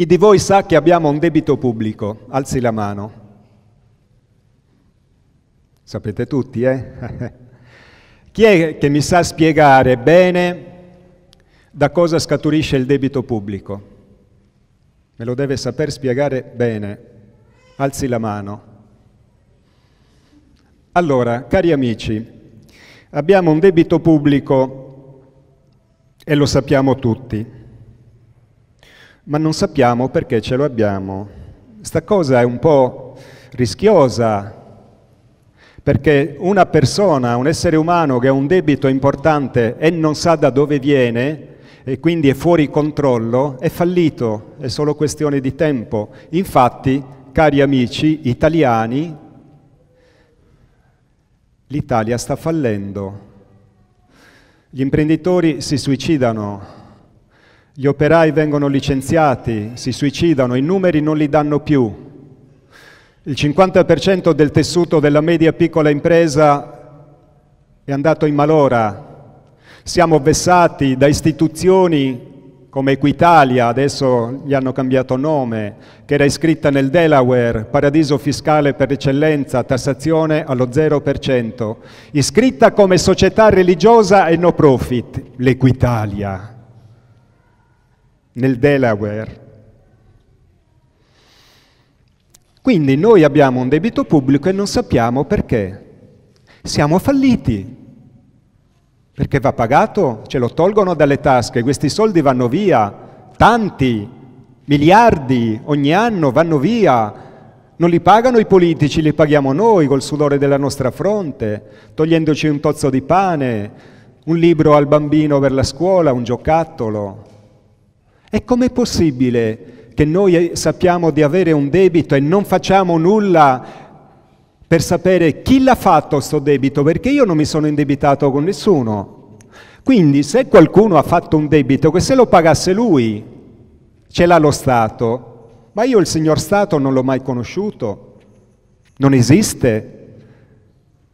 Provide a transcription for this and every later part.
Chi di voi sa che abbiamo un debito pubblico? Alzi la mano. Sapete tutti, eh? Chi è che mi sa spiegare bene da cosa scaturisce il debito pubblico? Me lo deve saper spiegare bene. Alzi la mano. Allora, cari amici, abbiamo un debito pubblico e lo sappiamo tutti, ma non sappiamo perché ce lo abbiamo. Sta cosa è un po' rischiosa, perché una persona, un essere umano che ha un debito importante e non sa da dove viene e quindi è fuori controllo, è fallito, è solo questione di tempo. Infatti, cari amici italiani, l'Italia sta fallendo. Gli imprenditori si suicidano, gli operai vengono licenziati, si suicidano, i numeri non li danno più. Il 50% del tessuto della media piccola impresa è andato in malora. Siamo vessati da istituzioni come Equitalia, adesso gli hanno cambiato nome, che era iscritta nel Delaware, paradiso fiscale per eccellenza, tassazione allo 0%, iscritta come società religiosa e no profit, l'Equitalia, nel Delaware. Quindi noi abbiamo un debito pubblico e non sappiamo perché. Siamo falliti. Perché va pagato, ce lo tolgono dalle tasche, questi soldi vanno via, tanti, miliardi ogni anno vanno via. Non li pagano i politici, li paghiamo noi col sudore della nostra fronte, togliendoci un tozzo di pane, un libro al bambino per la scuola, un giocattolo. E com'è possibile che noi sappiamo di avere un debito e non facciamo nulla per sapere chi l'ha fatto questo debito, perché io non mi sono indebitato con nessuno. Quindi se qualcuno ha fatto un debito, che se lo pagasse lui, ce l'ha lo Stato, ma io il signor Stato non l'ho mai conosciuto, non esiste.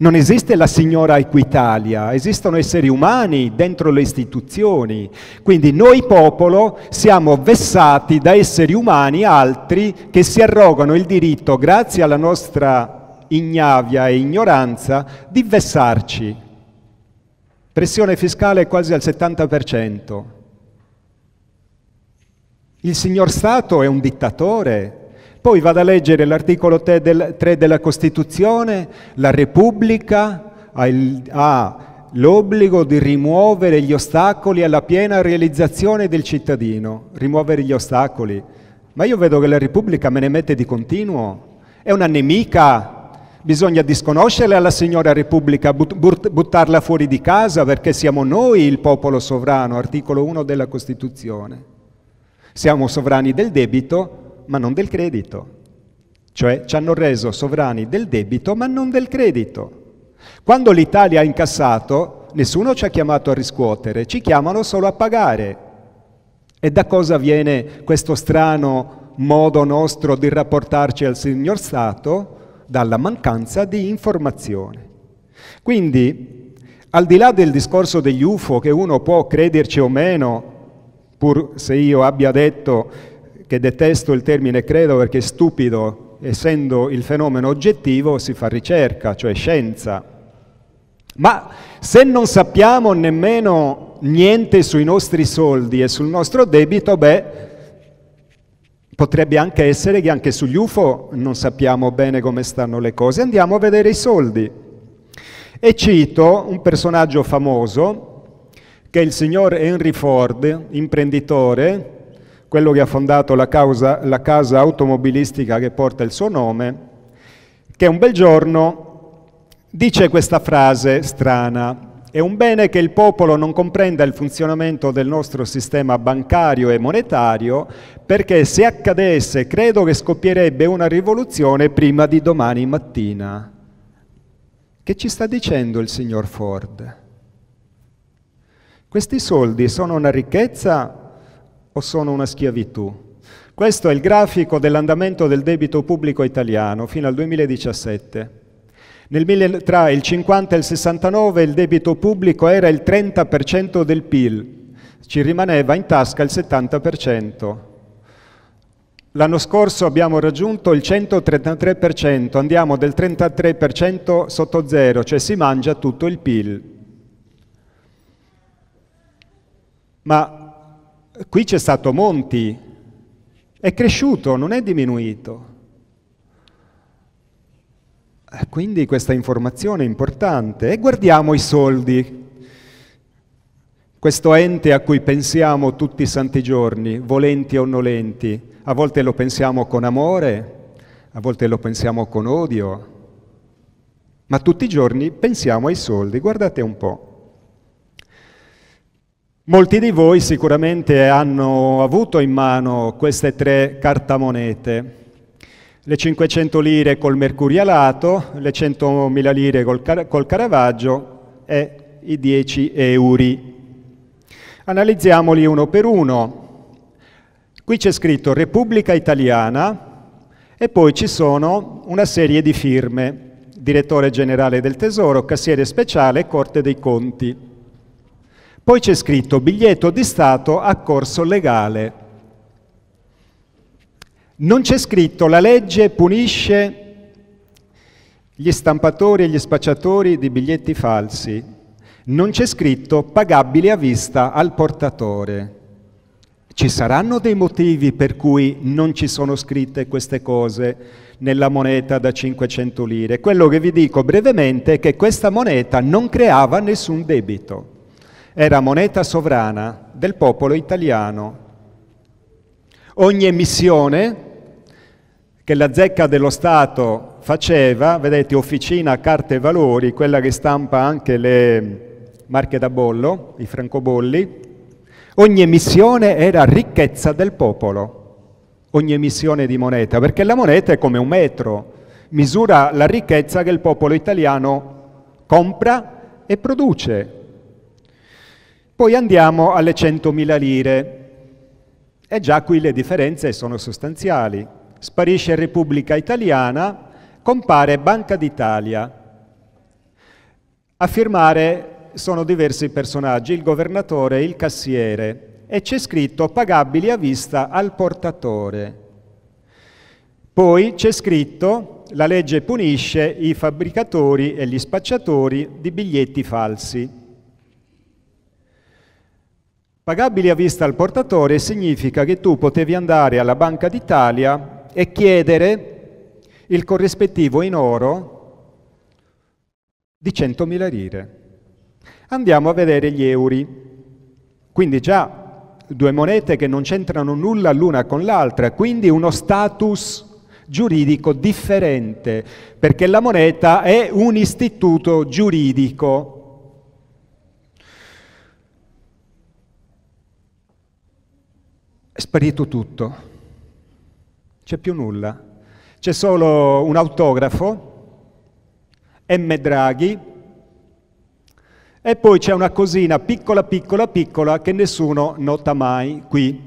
Non esiste la signora Equitalia, esistono esseri umani dentro le istituzioni. Quindi noi popolo siamo vessati da esseri umani altri che si arrogano il diritto, grazie alla nostra ignavia e ignoranza, di vessarci. Pressione fiscale quasi al 70%. Il signor Stato è un dittatore, poi vado a leggere l'articolo 3 della Costituzione, la Repubblica ha l'obbligo di rimuovere gli ostacoli alla piena realizzazione del cittadino, rimuovere gli ostacoli. Ma io vedo che la Repubblica me ne mette di continuo, è una nemica, bisogna disconoscerle alla signora Repubblica, buttarla fuori di casa perché siamo noi il popolo sovrano, articolo 1 della Costituzione. Siamo sovrani del debito, ma non del credito. Cioè ci hanno reso sovrani del debito, ma non del credito. Quando l'Italia ha incassato, nessuno ci ha chiamato a riscuotere, ci chiamano solo a pagare. E da cosa viene questo strano modo nostro di rapportarci al signor Stato? Dalla mancanza di informazione. Quindi, al di là del discorso degli UFO, che uno può crederci o meno, pur se io abbia detto che detesto il termine credo perché è stupido, essendo il fenomeno oggettivo si fa ricerca, cioè scienza. Ma se non sappiamo nemmeno niente sui nostri soldi e sul nostro debito, beh, potrebbe anche essere che anche sugli UFO non sappiamo bene come stanno le cose. Andiamo a vedere i soldi. E cito un personaggio famoso, che è il signor Henry Ford, imprenditore, quello che ha fondato la, causa, la casa automobilistica che porta il suo nome, che un bel giorno dice questa frase strana. È un bene che il popolo non comprenda il funzionamento del nostro sistema bancario e monetario perché se accadesse credo che scoppierebbe una rivoluzione prima di domani mattina. Che ci sta dicendo il signor Ford? Questi soldi sono una ricchezza o sono una schiavitù? Questo è il grafico dell'andamento del debito pubblico italiano fino al 2017. Nel, tra il 50 e il 69 il debito pubblico era il 30% del PIL, ci rimaneva in tasca il 70%. L'anno scorso abbiamo raggiunto il 133%, andiamo del 33% sotto zero, cioè si mangia tutto il PIL. Ma qui c'è stato Monti, è cresciuto, non è diminuito. Quindi questa informazione è importante. E guardiamo i soldi. Questo ente a cui pensiamo tutti i santi giorni, volenti o nolenti, a volte lo pensiamo con amore, a volte lo pensiamo con odio, ma tutti i giorni pensiamo ai soldi. Guardate un po'. Molti di voi sicuramente hanno avuto in mano queste tre cartamonete, le 500 lire col mercurialato, le 100.000 lire col, car- col Caravaggio e i 10 euro. Analizziamoli uno per uno. Qui c'è scritto Repubblica Italiana e poi ci sono una serie di firme, direttore generale del Tesoro, cassiere speciale, Corte dei Conti. Poi c'è scritto biglietto di Stato a corso legale. Non c'è scritto la legge punisce gli stampatori e gli spacciatori di biglietti falsi. Non c'è scritto pagabili a vista al portatore. Ci saranno dei motivi per cui non ci sono scritte queste cose nella moneta da 500 lire. Quello che vi dico brevemente è che questa moneta non creava nessun debito. Era moneta sovrana del popolo italiano. Ogni emissione che la zecca dello Stato faceva, vedete, officina carte e valori, quella che stampa anche le marche da bollo, i francobolli, Ogni emissione era ricchezza del popolo, ogni emissione di moneta, perché la moneta è come un metro, misura la ricchezza che il popolo italiano compra e produce. Poi andiamo alle 100.000 lire e già qui le differenze sono sostanziali. Sparisce Repubblica Italiana, compare Banca d'Italia. A firmare sono diversi personaggi, il governatore e il cassiere, e c'è scritto pagabili a vista al portatore. Poi c'è scritto la legge punisce i fabbricatori e gli spacciatori di biglietti falsi. Pagabili a vista al portatore significa che tu potevi andare alla Banca d'Italia e chiedere il corrispettivo in oro di 100.000 lire. Andiamo a vedere gli euro. Quindi già due monete che non c'entrano nulla l'una con l'altra, quindi uno status giuridico differente, perché la moneta è un istituto giuridico. È sparito tutto, c'è più nulla. C'è solo un autografo, M. Draghi, e poi c'è una cosina piccola, piccola, piccola che nessuno nota mai qui.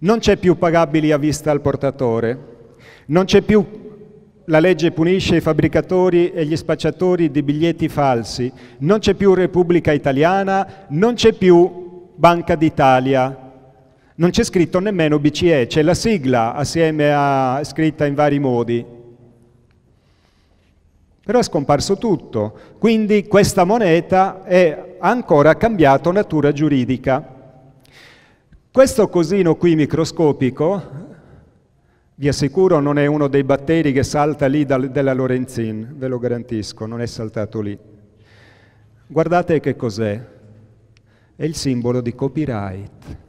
Non c'è più pagabili a vista al portatore, non c'è più la legge punisce i fabbricatori e gli spacciatori di biglietti falsi, non c'è più Repubblica Italiana, non c'è più Banca d'Italia, non c'è scritto nemmeno BCE, c'è la sigla assieme a scritta in vari modi. Però è scomparso tutto, quindi questa moneta è ancora cambiato natura giuridica. Questo cosino qui microscopico, vi assicuro, non è uno dei batteri che salta lì dal, della Lorenzin, ve lo garantisco, non è saltato lì. Guardate che cos'è. È il simbolo di copyright.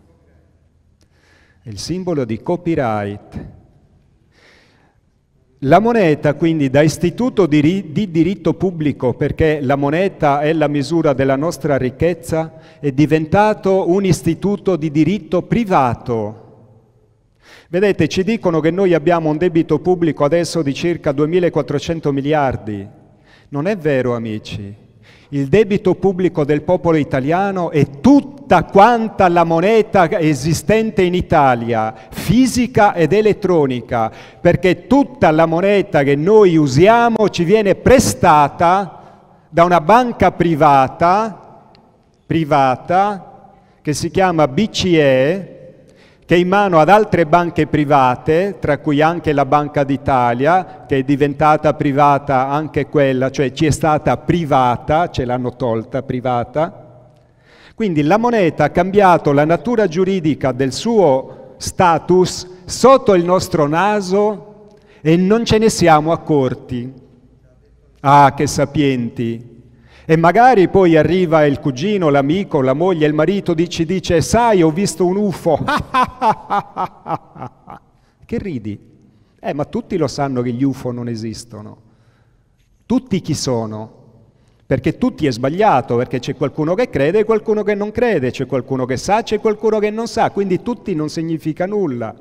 Il simbolo di copyright. La moneta quindi da istituto di, di, diritto pubblico, perché la moneta è la misura della nostra ricchezza, è diventato un istituto di diritto privato. Vedete, ci dicono che noi abbiamo un debito pubblico adesso di circa 2.400 miliardi. Non è vero, amici. Il debito pubblico del popolo italiano è tutta quanta la moneta esistente in Italia, fisica ed elettronica, perché tutta la moneta che noi usiamo ci viene prestata da una banca privata, privata che si chiama BCE, che è in mano ad altre banche private, tra cui anche la Banca d'Italia, che è diventata privata anche quella, cioè ci è stata privata, ce l'hanno tolta privata. Quindi la moneta ha cambiato la natura giuridica del suo status sotto il nostro naso e non ce ne siamo accorti. Ah, che sapienti! E magari poi arriva il cugino, l'amico, la moglie, il marito, ci dice, sai, ho visto un UFO. che ridi? Eh, ma tutti lo sanno che gli UFO non esistono. Tutti chi sono? Perché tutti è sbagliato, perché c'è qualcuno che crede e qualcuno che non crede, c'è qualcuno che sa, c'è qualcuno che non sa, quindi tutti non significa nulla.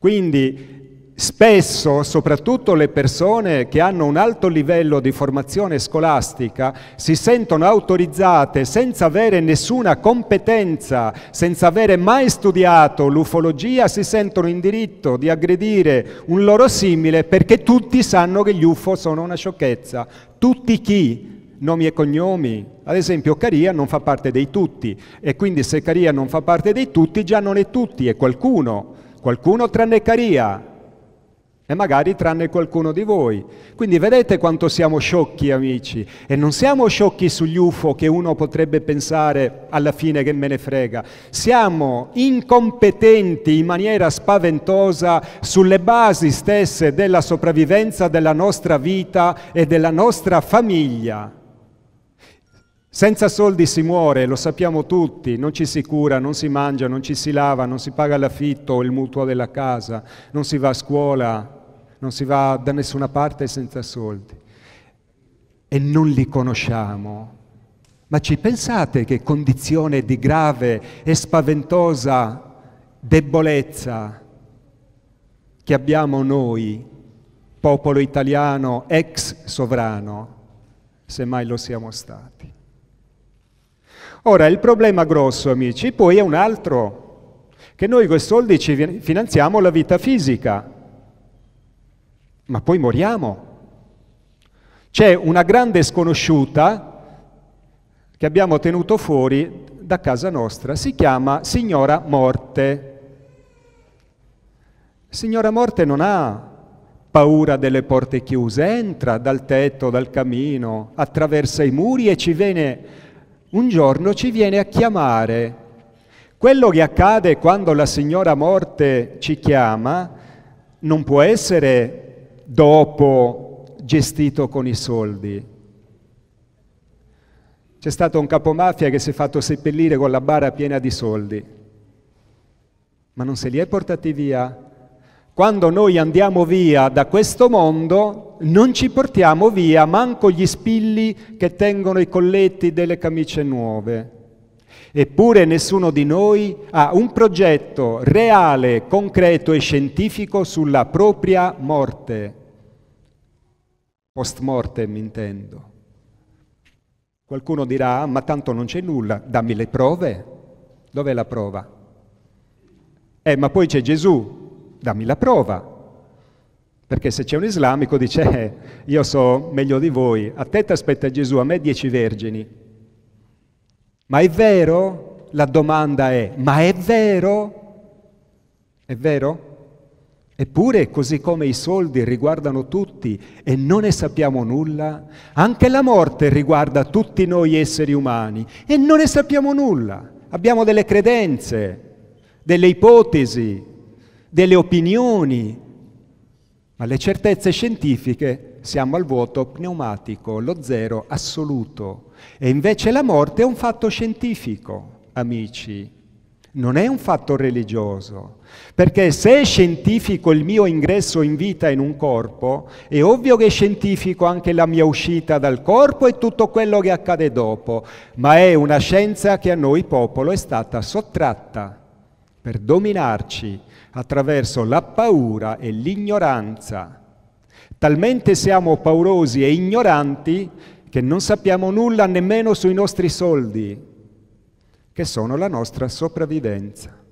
Quindi Spesso, soprattutto le persone che hanno un alto livello di formazione scolastica, si sentono autorizzate senza avere nessuna competenza, senza avere mai studiato l'ufologia, si sentono in diritto di aggredire un loro simile perché tutti sanno che gli UFO sono una sciocchezza. Tutti chi? Nomi e cognomi. Ad esempio Caria non fa parte dei tutti e quindi se Caria non fa parte dei tutti già non è tutti, è qualcuno. Qualcuno tranne Caria, e magari tranne qualcuno di voi. Quindi vedete quanto siamo sciocchi amici e non siamo sciocchi sugli UFO che uno potrebbe pensare alla fine che me ne frega, siamo incompetenti in maniera spaventosa sulle basi stesse della sopravvivenza della nostra vita e della nostra famiglia. Senza soldi si muore, lo sappiamo tutti, non ci si cura, non si mangia, non ci si lava, non si paga l'affitto o il mutuo della casa, non si va a scuola, non si va da nessuna parte senza soldi. E non li conosciamo. Ma ci pensate che condizione di grave e spaventosa debolezza che abbiamo noi, popolo italiano ex sovrano, se mai lo siamo stati? Ora, il problema grosso, amici, poi è un altro, che noi con i soldi ci finanziamo la vita fisica, ma poi moriamo. C'è una grande sconosciuta che abbiamo tenuto fuori da casa nostra, si chiama Signora Morte. Signora Morte non ha paura delle porte chiuse, entra dal tetto, dal camino, attraversa i muri e ci viene un giorno ci viene a chiamare. Quello che accade quando la signora morte ci chiama non può essere dopo gestito con i soldi. C'è stato un capomafia che si è fatto seppellire con la bara piena di soldi, ma non se li è portati via. Quando noi andiamo via da questo mondo, non ci portiamo via manco gli spilli che tengono i colletti delle camicie nuove. Eppure nessuno di noi ha un progetto reale, concreto e scientifico sulla propria morte. Post mortem intendo. Qualcuno dirà, ah, ma tanto non c'è nulla, dammi le prove. Dov'è la prova? Eh, ma poi c'è Gesù, dammi la prova. Perché se c'è un islamico dice, eh, io so meglio di voi, a te ti aspetta Gesù, a me dieci vergini. Ma è vero? La domanda è, ma è vero? È vero? Eppure, così come i soldi riguardano tutti e non ne sappiamo nulla, anche la morte riguarda tutti noi esseri umani e non ne sappiamo nulla. Abbiamo delle credenze, delle ipotesi, delle opinioni, ma le certezze scientifiche siamo al vuoto pneumatico, lo zero assoluto. E invece la morte è un fatto scientifico, amici, non è un fatto religioso. Perché se è scientifico il mio ingresso in vita in un corpo, è ovvio che è scientifico anche la mia uscita dal corpo e tutto quello che accade dopo, ma è una scienza che a noi popolo è stata sottratta per dominarci attraverso la paura e l'ignoranza. Talmente siamo paurosi e ignoranti che non sappiamo nulla nemmeno sui nostri soldi, che sono la nostra sopravvivenza.